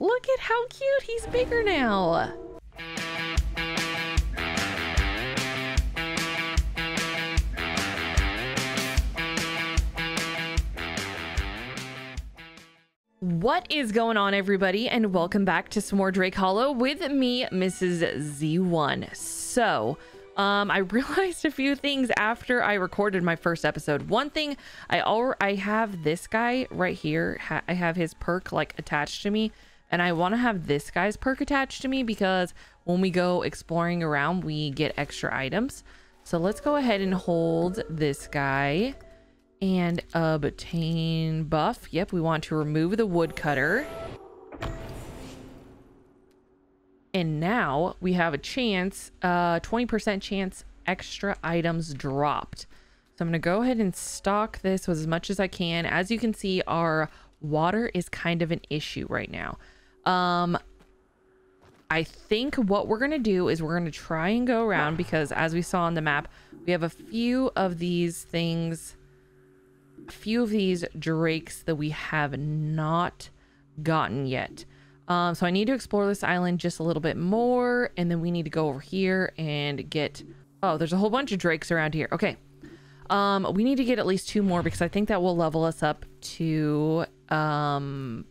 Look at how cute. He's bigger now. What is going on, everybody, and welcome back to some more Drake Hollow with me, Mrs. Z1. So, um, I realized a few things after I recorded my first episode. One thing, I al I have this guy right here. Ha I have his perk like attached to me, and I want to have this guy's perk attached to me because when we go exploring around, we get extra items. So let's go ahead and hold this guy and obtain buff. Yep, we want to remove the woodcutter. And now we have a chance, uh, 20% chance extra items dropped. So I'm going to go ahead and stock this with as much as I can. As you can see, our water is kind of an issue right now. Um, I think what we're going to do is we're going to try and go around because as we saw on the map, we have a few of these things a few of these drakes that we have not gotten yet. Um, so I need to explore this island just a little bit more. And then we need to go over here and get... Oh, there's a whole bunch of drakes around here. Okay. Um, we need to get at least two more because I think that will level us up to um,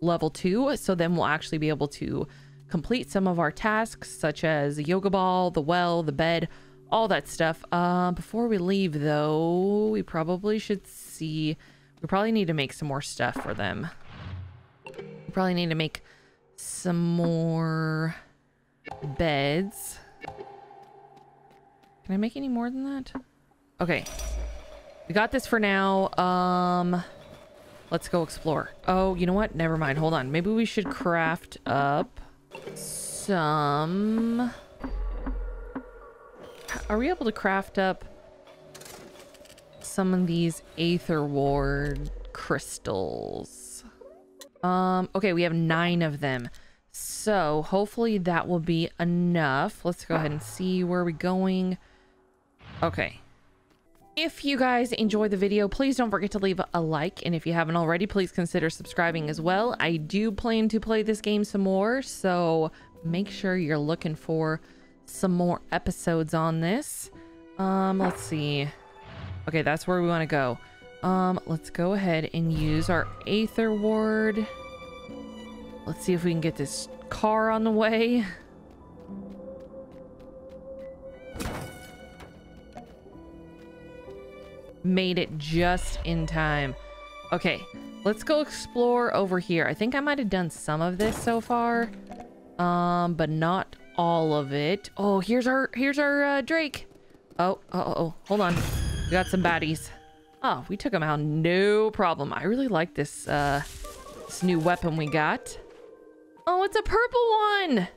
level two. So then we'll actually be able to complete some of our tasks such as yoga ball, the well, the bed, all that stuff. Uh, before we leave, though, we probably should see... We probably need to make some more stuff for them. Probably need to make some more beds. Can I make any more than that? Okay. We got this for now. Um, let's go explore. Oh, you know what? Never mind. Hold on. Maybe we should craft up some... Are we able to craft up some of these Aether Ward crystals? Um, okay, we have nine of them. So hopefully that will be enough. Let's go ahead and see where we're going. Okay. If you guys enjoyed the video, please don't forget to leave a like. And if you haven't already, please consider subscribing as well. I do plan to play this game some more, so make sure you're looking for some more episodes on this. Um, let's see. Okay, that's where we want to go. Um, let's go ahead and use our Aether Ward. Let's see if we can get this car on the way. Made it just in time. Okay, let's go explore over here. I think I might have done some of this so far, um, but not all of it. Oh, here's our here's our uh, Drake. Oh, oh, oh, hold on. We got some baddies. Oh, we took him out, no problem. I really like this uh, this new weapon we got. Oh, it's a purple one.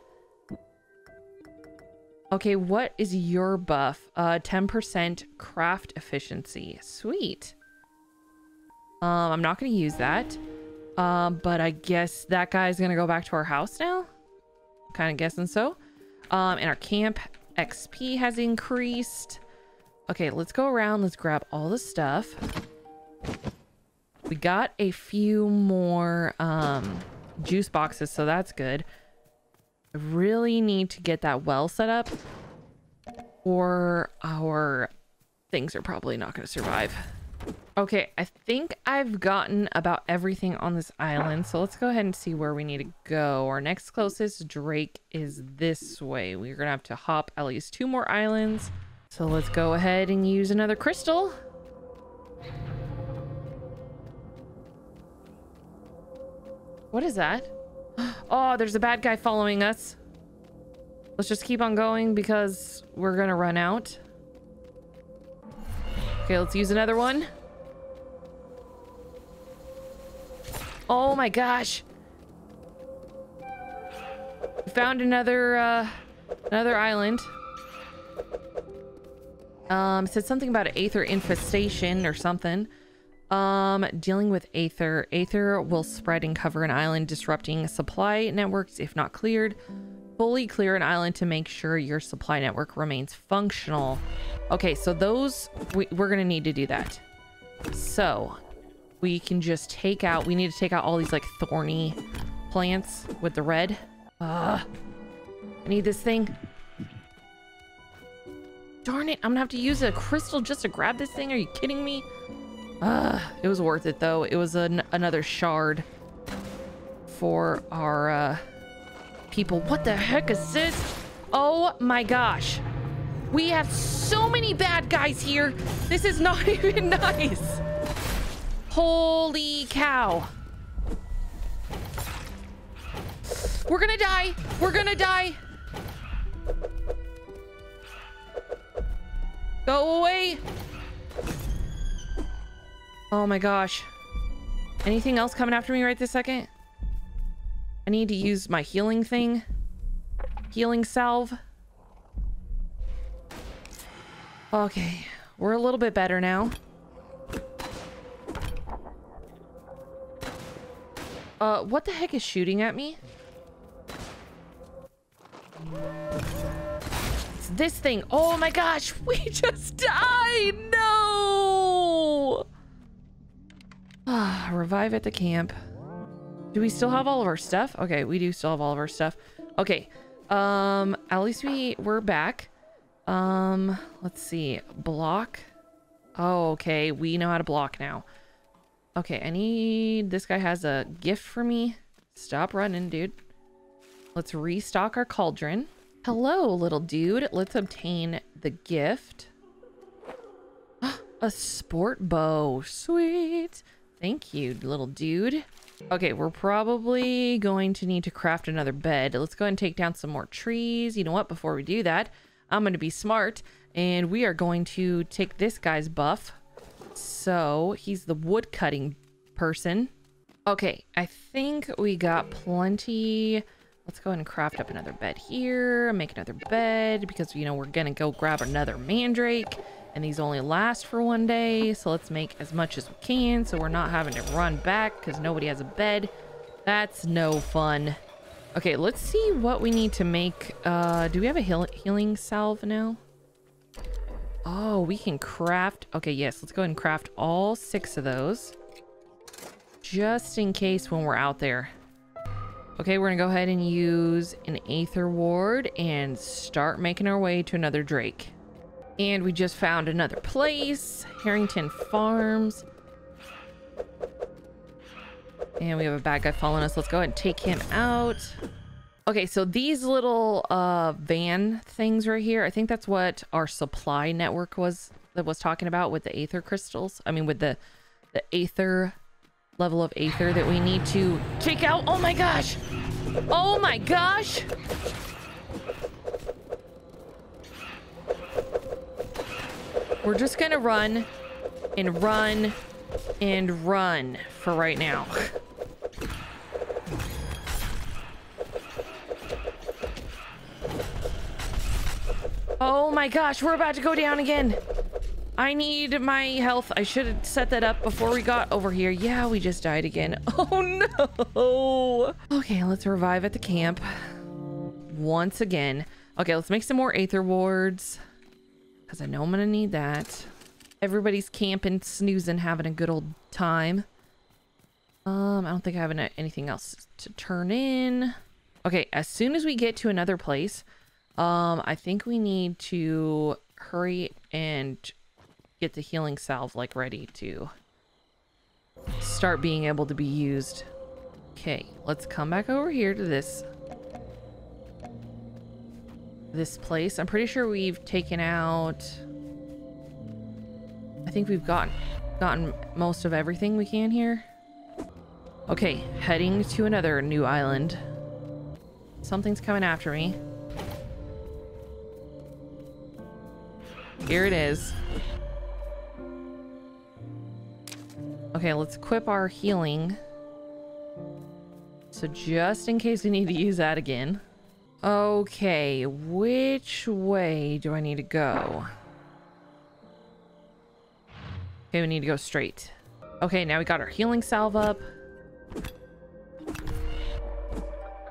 Okay, what is your buff? Uh, 10% craft efficiency. Sweet. Um, I'm not to use that. Um, but I guess that guy's to go back to our house now. Kind of guessing so. Um, and our camp XP has increased. Okay, let's go around. Let's grab all the stuff. We got a few more um, juice boxes, so that's good. I really need to get that well set up or our things are probably not going to survive. Okay, I think I've gotten about everything on this island. So let's go ahead and see where we need to go. Our next closest Drake is this way. We're going to have to hop at least two more islands. So let's go ahead and use another crystal. What is that? Oh, there's a bad guy following us. Let's just keep on going because we're to run out. Okay, let's use another one. Oh my gosh. Found another, uh, another island. Um, said something about aether infestation or something. Um, dealing with aether. Aether will spread and cover an island, disrupting supply networks if not cleared. Fully clear an island to make sure your supply network remains functional. Okay, so those, we, we're going to need to do that. So, we can just take out, we need to take out all these like thorny plants with the red. Ugh. I need this thing. Darn it, I'm gonna have to use a crystal just to grab this thing. Are you kidding me? Ugh, it was worth it though. It was an another shard for our uh, people. What the heck is this? Oh my gosh. We have so many bad guys here. This is not even nice. Holy cow. We're gonna die. We're gonna die. Go away. Oh my gosh. Anything else coming after me right this second? I need to use my healing thing. Healing salve. Okay. We're a little bit better now. Uh, what the heck is shooting at me? This thing. Oh my gosh, we just died. No. Ah, revive at the camp. Do we still have all of our stuff? Okay, we do still have all of our stuff. Okay. Um, at least we we're back. Um, let's see. Block. Oh, okay. We know how to block now. Okay, I need... This guy has a gift for me. Stop running, dude. Let's restock our cauldron. Hello, little dude. Let's obtain the gift. a sport bow. Sweet. Thank you, little dude. Okay, we're probably going to need to craft another bed. Let's go and take down some more trees. You know what? Before we do that, I'm going to be smart. And we are going to take this guy's buff. So, he's the wood cutting person. Okay, I think we got plenty Let's go ahead and craft up another bed here. Make another bed because, you know, we're going to go grab another mandrake. And these only last for one day. So let's make as much as we can so we're not having to run back because nobody has a bed. That's no fun. Okay, let's see what we need to make. Uh, do we have a heal healing salve now? Oh, we can craft. Okay, yes, let's go ahead and craft all six of those. Just in case when we're out there. Okay, we're gonna go ahead and use an Aether Ward and start making our way to another Drake. And we just found another place, Harrington Farms. And we have a bad guy following us. Let's go ahead and take him out. Okay, so these little uh, van things right here, I think that's what our supply network was that was talking about with the Aether crystals. I mean, with the the Aether level of Aether that we need to take out. Oh my gosh! Oh my gosh! We're just gonna run and run and run for right now. Oh my gosh, we're about to go down again. I need my health. I should have set that up before we got over here. Yeah, we just died again. Oh no. Okay, let's revive at the camp. Once again. Okay, let's make some more Aether Wards. Because I know I'm going to need that. Everybody's camping, snoozing, having a good old time. Um, I don't think I have anything else to turn in. Okay, as soon as we get to another place, um, I think we need to hurry and get the healing salve like ready to start being able to be used. Okay, let's come back over here to this this place. I'm pretty sure we've taken out I think we've gotten gotten most of everything we can here. Okay, heading to another new island. Something's coming after me. Here it is. Okay, let's equip our healing. So just in case we need to use that again. Okay, which way do I need to go? Okay, we need to go straight. Okay, now we got our healing salve up.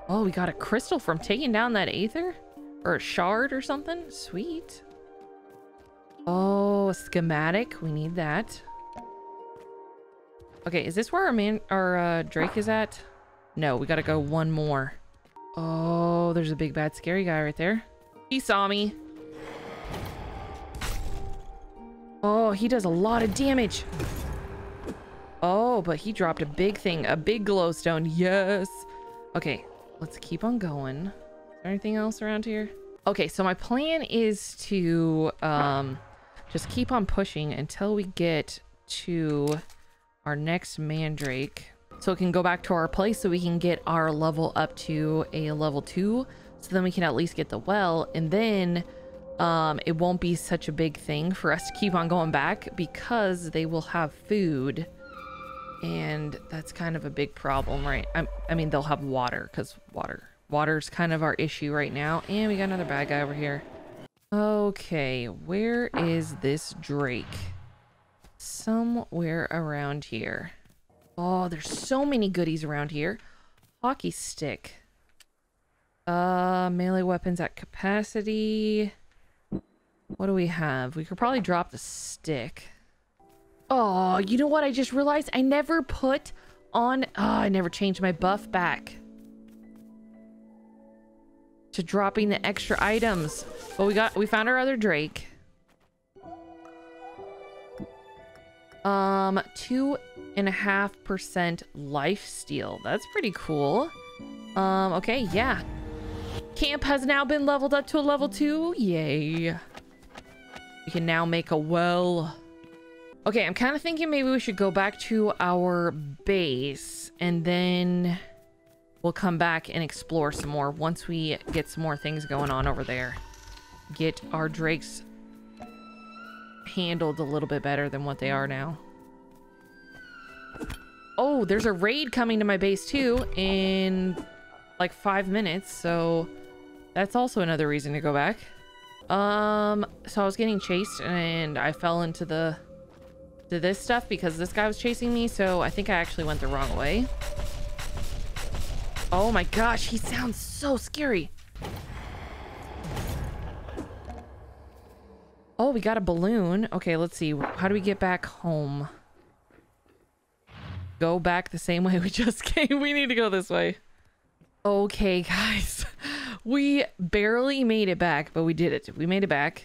Oh, we got a crystal from taking down that aether? Or a shard or something? Sweet. Oh, schematic. We need that. Okay, is this where our man, our uh, Drake is at? No, we gotta go one more. Oh, there's a big bad scary guy right there. He saw me. Oh, he does a lot of damage. Oh, but he dropped a big thing, a big glowstone. Yes. Okay, let's keep on going. Is there anything else around here? Okay, so my plan is to um, just keep on pushing until we get to our next mandrake. So it can go back to our place so we can get our level up to a level two. So then we can at least get the well. And then um, it won't be such a big thing for us to keep on going back because they will have food. And that's kind of a big problem, right? I, I mean, they'll have water because water. Water's kind of our issue right now. And we got another bad guy over here. Okay, where is this Drake? Somewhere around here. Oh, there's so many goodies around here. Hockey stick. Uh, melee weapons at capacity. What do we have? We could probably drop the stick. Oh, you know what? I just realized I never put on... Oh, I never changed my buff back. To dropping the extra items. But we got... We found our other Drake. Um, two and a half percent life steal. That's pretty cool. Um, okay, yeah. Camp has now been leveled up to a level two. Yay. We can now make a well. Okay, I'm kind of thinking maybe we should go back to our base and then we'll come back and explore some more once we get some more things going on over there. Get our drakes handled a little bit better than what they are now. Oh, there's a raid coming to my base too in like five minutes, so that's also another reason to go back. Um, so I was getting chased and I fell into the to this stuff because this guy was chasing me, so I think I actually went the wrong way. Oh my gosh, he sounds so scary. Oh, we got a balloon. Okay, let's see. How do we get back home? Go back the same way we just came. We need to go this way. Okay, guys. We barely made it back, but we did it. We made it back.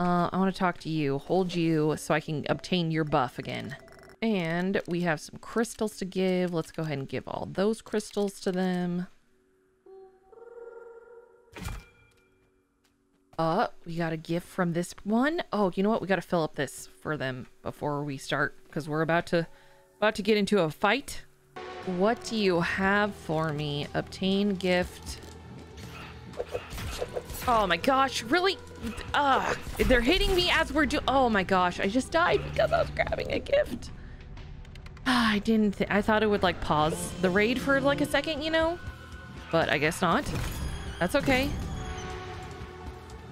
Uh, I want to talk to you. Hold you so I can obtain your buff again. And we have some crystals to give. Let's go ahead and give all those crystals to them. Uh, we got a gift from this one. Oh, you know what? We got to fill up this for them before we start because we're about to about to get into a fight. What do you have for me? Obtain gift. Oh my gosh, really? Uh, they're hitting me as we're doing. Oh my gosh, I just died because I was grabbing a gift. I didn't. I thought it would like pause the raid for like a second, you know? But I guess not. That's okay.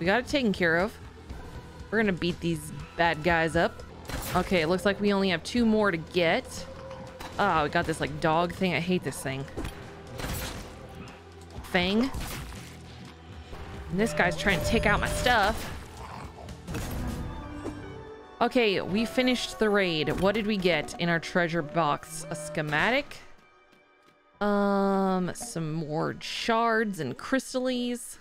We got it taken care of. We're gonna beat these bad guys up. Okay, it looks like we only have two more to get. Oh, we got this like dog thing. I hate this thing. Fang. And this guy's trying to take out my stuff. Okay, we finished the raid. What did we get in our treasure box? A schematic? Um, some more shards and crystallines.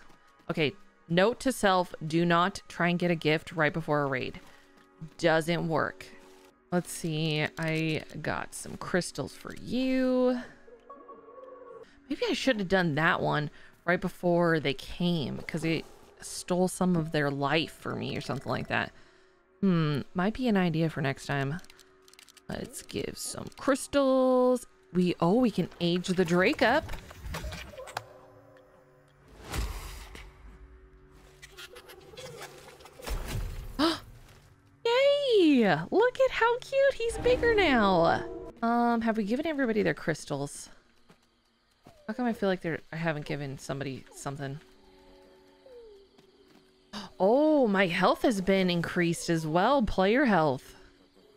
Okay, note to self, do not try and get a gift right before a raid. Doesn't work. Let's see, I got some crystals for you. Maybe I should have done that one right before they came because it stole some of their life for me or something like that. Hmm, might be an idea for next time. Let's give some crystals. We, oh, we can age the Drake up. Look at how cute. He's bigger now. Um, have we given everybody their crystals? How come I feel like they're I haven't given somebody something? Oh, my health has been increased as well. Player health.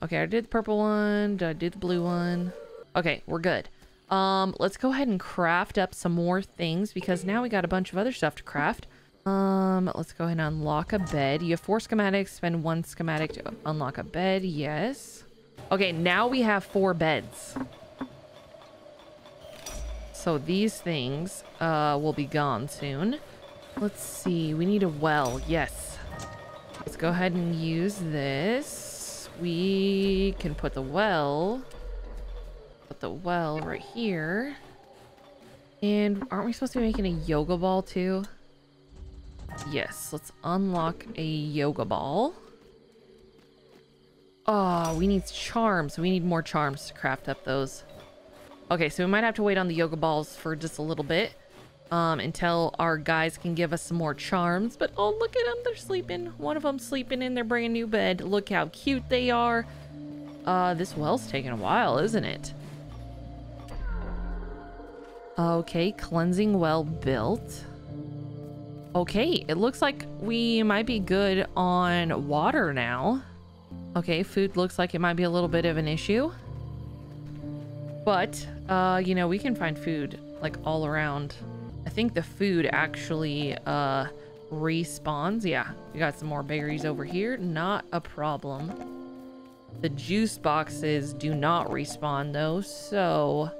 Okay, I did the purple one. Did I do the blue one? Okay, we're good. Um, let's go ahead and craft up some more things because now we got a bunch of other stuff to craft. Um, let's go ahead and unlock a bed. You have four schematics, spend one schematic to unlock a bed. Yes. Okay, now we have four beds. So these things uh, will be gone soon. Let's see. We need a well. Yes. Let's go ahead and use this. We can put the well. Put the well right here. And aren't we supposed to be making a yoga ball too? Yes. Let's unlock a yoga ball. Oh, we need charms. We need more charms to craft up those. Okay, so we might have to wait on the yoga balls for just a little bit um, until our guys can give us some more charms. But oh, look at them. They're sleeping. One of them sleeping in their brand new bed. Look how cute they are. Uh, this well's taking a while, isn't it? Okay, cleansing well built. Okay, it looks like we might be good on water now. Okay, food looks like it might be a little bit of an issue. But, uh, you know, we can find food, like, all around. I think the food actually, uh, respawns. Yeah, we got some more berries over here. Not a problem. The juice boxes do not respawn, though, so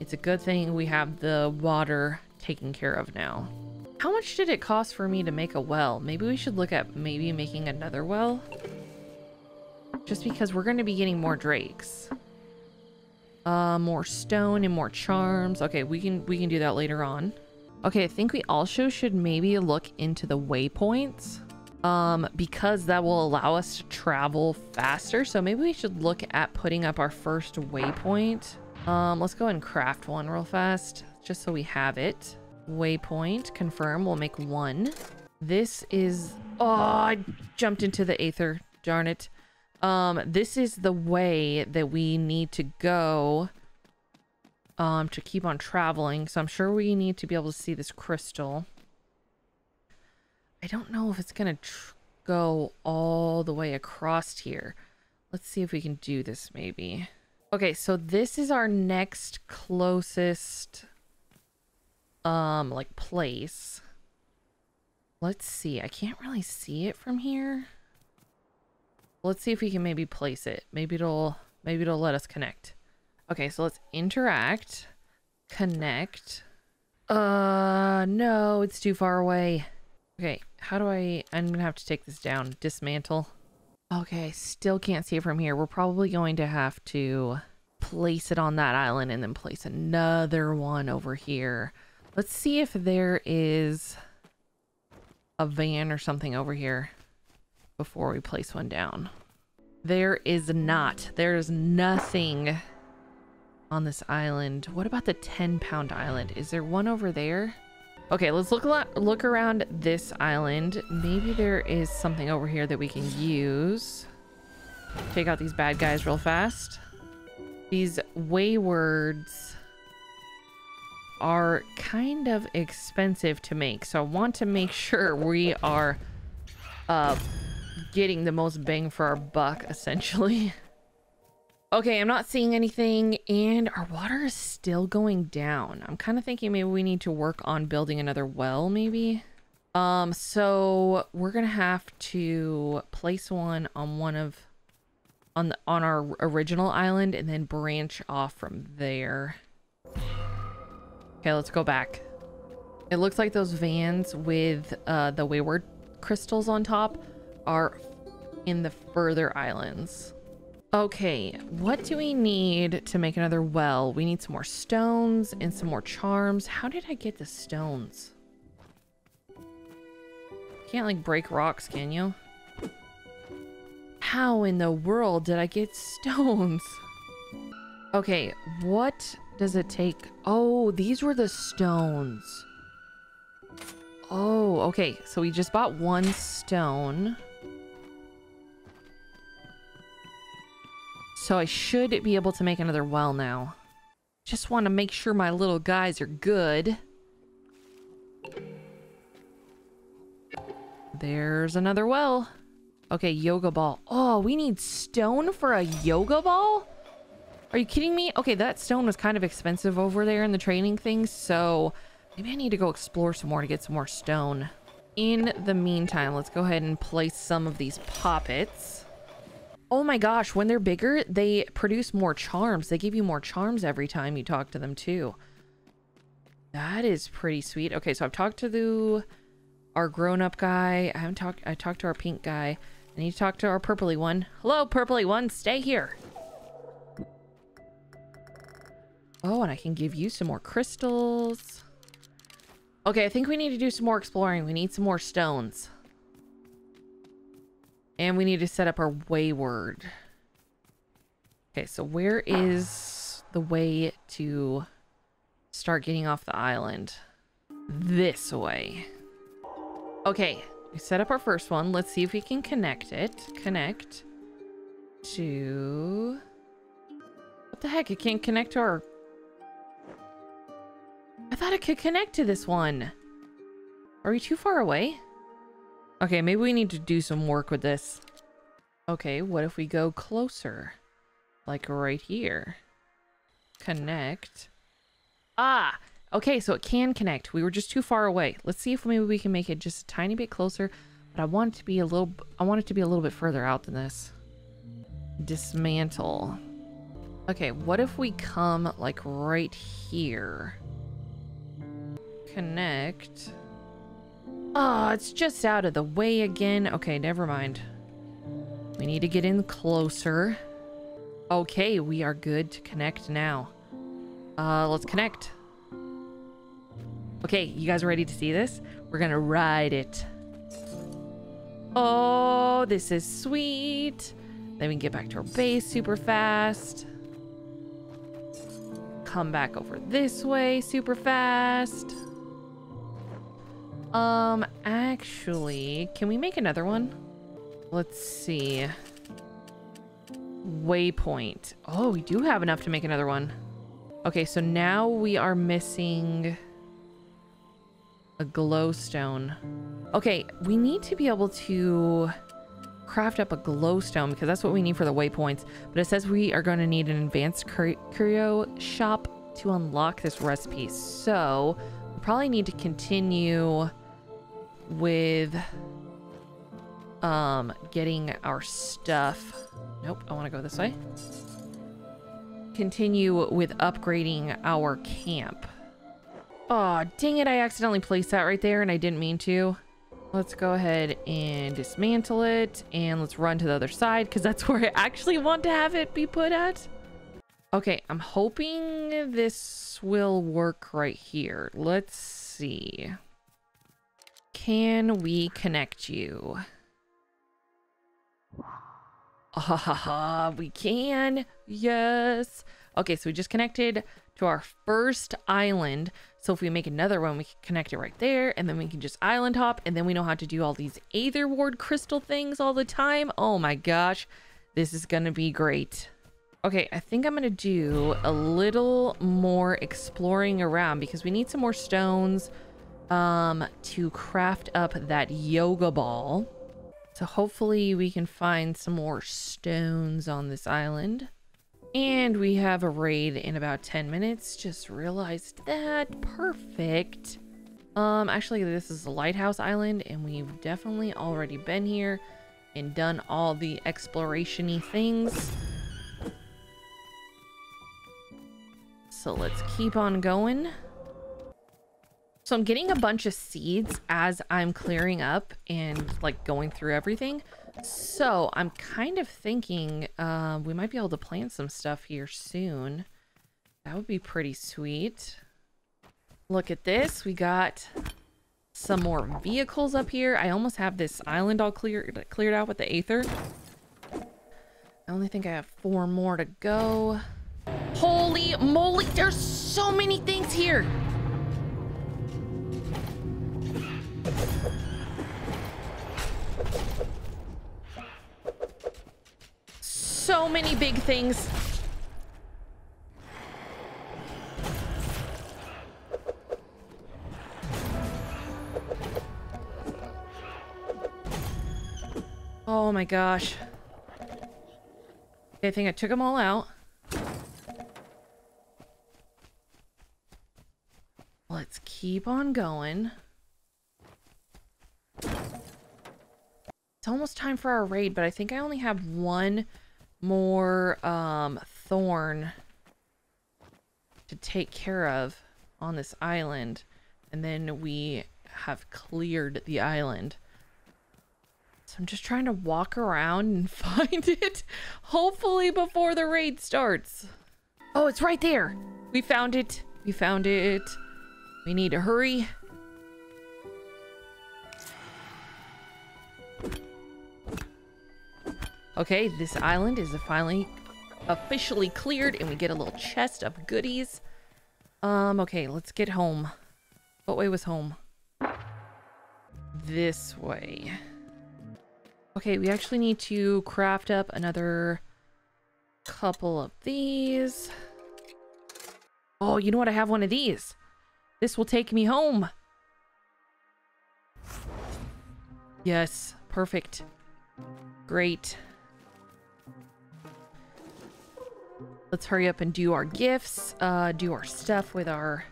it's a good thing we have the water taken care of now. How much did it cost for me to make a well? Maybe we should look at maybe making another well? Just because we're going to be getting more drakes. Uh, more stone and more charms. Okay, we can we can do that later on. Okay, I think we also should maybe look into the waypoints. Um, because that will allow us to travel faster. So maybe we should look at putting up our first waypoint. Um, let's go and craft one real fast, just so we have it. Waypoint, confirm, we'll make one. This is, oh, I jumped into the aether, darn it. Um, this is the way that we need to go um, to keep on traveling. So I'm sure we need to be able to see this crystal. I don't know if it's going to go all the way across here. Let's see if we can do this maybe. Okay, so this is our next closest um like place. Let's see. I can't really see it from here. Let's see if we can maybe place it. Maybe it'll maybe it'll let us connect. Okay, so let's interact. Connect. Uh no, it's too far away. Okay, how do I I'm gonna have to take this down. Dismantle. Okay, still can't see it from here. We're probably going to have to place it on that island and then place another one over here. Let's see if there is a van or something over here before we place one down. There is not. There's nothing on this island. What about the 10 pound island? Is there one over there? Okay, let's look look around this island. Maybe there is something over here that we can use. Take out these bad guys real fast. These waywards are kind of expensive to make, so I want to make sure we are uh, getting the most bang for our buck, essentially. okay, I'm not seeing anything, and our water is still going down. I'm kind of thinking maybe we need to work on building another well, maybe. Um, so we're gonna have to place one on one of on the on our original island and then branch off from there. Okay, let's go back. It looks like those vans with uh, the wayward crystals on top are in the further islands. Okay, what do we need to make another well? We need some more stones and some more charms. How did I get the stones? Can't like break rocks, can you? How in the world did I get stones? Okay, what does it take? Oh, these were the stones. Oh, okay. So we just bought one stone. So I should be able to make another well now. Just want to make sure my little guys are good. There's another well. Okay, yoga ball. Oh, we need stone for a yoga ball? Are you kidding me? Okay, that stone was kind of expensive over there in the training thing, so maybe I need to go explore some more to get some more stone. In the meantime, let's go ahead and place some of these poppets. Oh my gosh, when they're bigger, they produce more charms. They give you more charms every time you talk to them too. That is pretty sweet. Okay, so I've talked to the our grown-up guy. I haven't talked I talked to our pink guy. I need to talk to our purpley one. Hello, purpley one, stay here. Oh, and I can give you some more crystals. Okay, I think we need to do some more exploring. We need some more stones. And we need to set up our wayward. Okay, so where is the way to start getting off the island? This way. Okay, we set up our first one. Let's see if we can connect it. Connect to... What the heck? It can't connect to our... I thought it could connect to this one. Are we too far away? Okay, maybe we need to do some work with this. Okay, what if we go closer? Like right here. Connect. Ah! Okay, so it can connect. We were just too far away. Let's see if maybe we can make it just a tiny bit closer. But I want it to be a little... I want it to be a little bit further out than this. Dismantle. Okay, what if we come like right here? Connect. Oh, it's just out of the way again. Okay, never mind. We need to get in closer. Okay, we are good to connect now. Uh, let's connect. Okay, you guys ready to see this? We're gonna ride it. Oh, this is sweet. Then we can get back to our base super fast. Come back over this way super fast. Um, actually, can we make another one? Let's see. Waypoint. Oh, we do have enough to make another one. Okay, so now we are missing a glowstone. Okay, we need to be able to craft up a glowstone because that's what we need for the waypoints. But it says we are going to need an advanced cur curio shop to unlock this recipe. So probably need to continue with um getting our stuff. Nope, I want to go this way. Continue with upgrading our camp. Oh, dang it, I accidentally placed that right there and I didn't mean to. Let's go ahead and dismantle it and let's run to the other side because that's where I actually want to have it be put at. Okay, I'm hoping this will work right here. Let's see. Can we connect you? Ah, ha, ha, we can. Yes. Okay, so we just connected to our first island. So if we make another one, we can connect it right there, and then we can just island hop, and then we know how to do all these Aether Ward crystal things all the time. Oh my gosh, this is gonna be great. Okay, I think I'm gonna do a little more exploring around because we need some more stones um, to craft up that yoga ball. So hopefully we can find some more stones on this island. And we have a raid in about 10 minutes. Just realized that. Perfect. Um, actually, this is a lighthouse island, and we've definitely already been here and done all the exploration-y things. So let's keep on going. So I'm getting a bunch of seeds as I'm clearing up and like going through everything. So I'm kind of thinking uh, we might be able to plant some stuff here soon. That would be pretty sweet. Look at this. We got some more vehicles up here. I almost have this island all cleared cleared out with the Aether. I only think I have four more to go. Holy moly, there's so many things here. So many big things. Oh my gosh. I think I took them all out. Let's keep on going. It's almost time for our raid, but I think I only have one more um, thorn to take care of. on this island and then we have cleared the island. So I'm just trying to walk around and find it, hopefully before the raid starts. Oh, it's right there. We found it. We found it. We need to hurry. Okay, this island is finally officially cleared and we get a little chest of goodies. Um, okay, let's get home. What way was home? This way. Okay, we actually need to craft up another couple of these. Oh, you know what? I have one of these. This will take me home. Yes, perfect. Great. Let's hurry up and do our gifts, uh, do our stuff with our,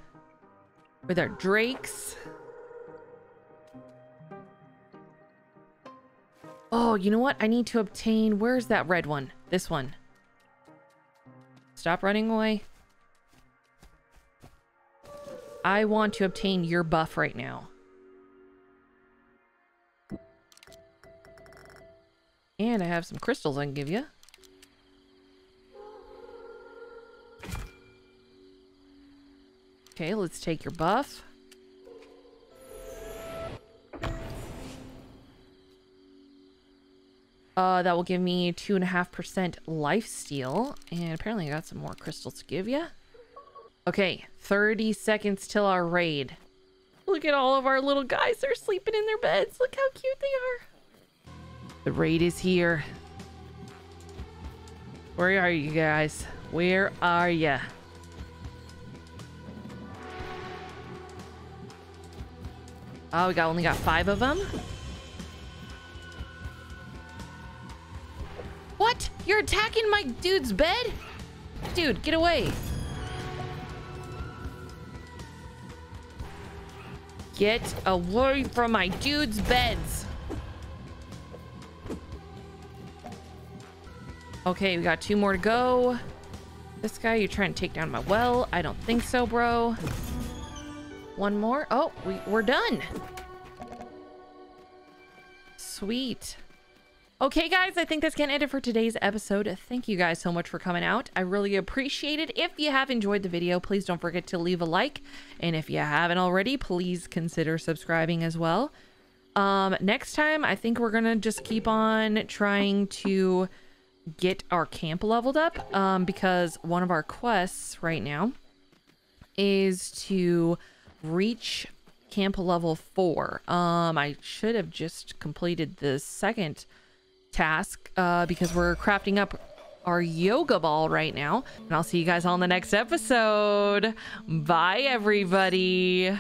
with our drakes. Oh, you know what? I need to obtain, where's that red one? This one. Stop running away. I want to obtain your buff right now. And I have some crystals I can give you. Okay, let's take your buff. Uh, that will give me 2.5% life steal. And apparently I got some more crystals to give you. Okay, 30 seconds till our raid. Look at all of our little guys. They're sleeping in their beds. Look how cute they are. The raid is here. Where are you guys? Where are you? Oh, we got only got five of them. What? You're attacking my dude's bed? Dude, get away. Get away from my dude's beds. Okay, we got two more to go. This guy, you're trying to take down my well. I don't think so, bro. One more. Oh, we, we're done. Sweet. Okay, guys, I think that's going to end it for today's episode. Thank you guys so much for coming out. I really appreciate it. If you have enjoyed the video, please don't forget to leave a like. And if you haven't already, please consider subscribing as well. Um, next time, I think we're going to just keep on trying to get our camp leveled up um, because one of our quests right now is to reach camp level four. Um, I should have just completed the second task uh, because we're crafting up our yoga ball right now. And I'll see you guys on the next episode. Bye, everybody.